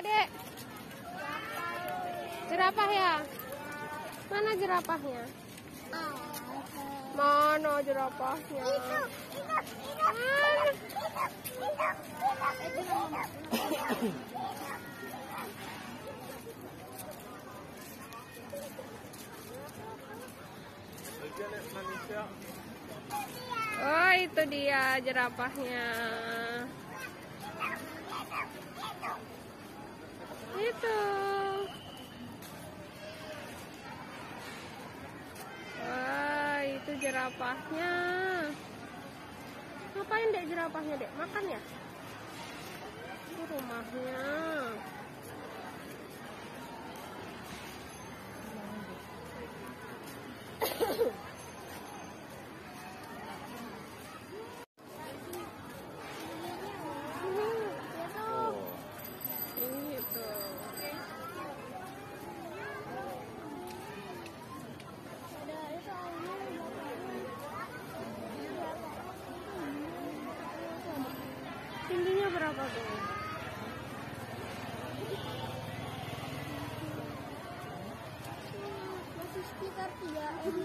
Adek. Jerapah ya? Mana jerapahnya? Mana jerapahnya? Oh itu dia jerapahnya. Itu. Wah itu jerapahnya. Ngapain dek jerapahnya dek? Makan ya? Itu rumahnya. Itu. Masih sekitar 3 m